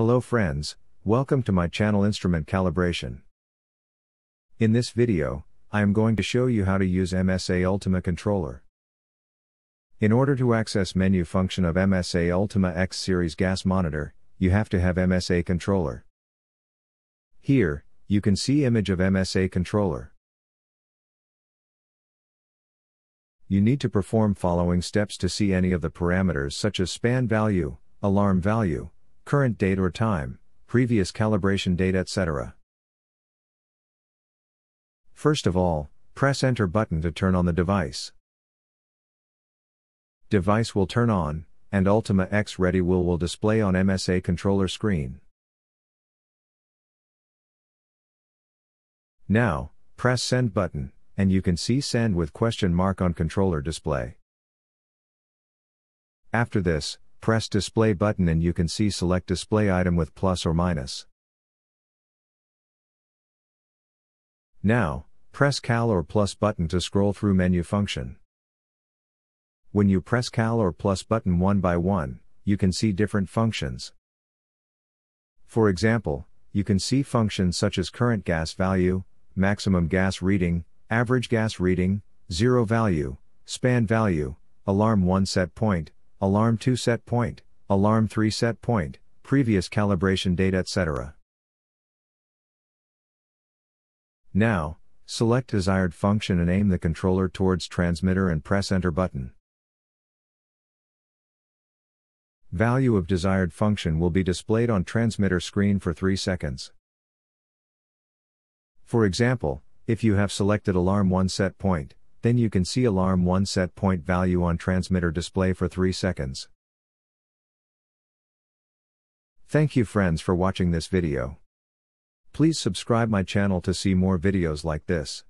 Hello friends, welcome to my channel Instrument Calibration. In this video, I am going to show you how to use MSA Ultima Controller. In order to access menu function of MSA Ultima X Series gas monitor, you have to have MSA Controller. Here, you can see image of MSA Controller. You need to perform following steps to see any of the parameters such as span value, alarm value, current date or time, previous calibration date etc. First of all, press enter button to turn on the device. Device will turn on, and Ultima X Ready will will display on MSA controller screen. Now, press send button and you can see send with question mark on controller display. After this, press display button and you can see select display item with plus or minus. Now, press cal or plus button to scroll through menu function. When you press cal or plus button one by one, you can see different functions. For example, you can see functions such as current gas value, maximum gas reading, average gas reading, zero value, span value, alarm 1 set point, alarm 2 set point, alarm 3 set point, previous calibration date etc. Now, select desired function and aim the controller towards transmitter and press enter button. Value of desired function will be displayed on transmitter screen for 3 seconds. For example, if you have selected alarm 1 set point, then you can see alarm 1 set point value on transmitter display for 3 seconds. Thank you friends for watching this video. Please subscribe my channel to see more videos like this.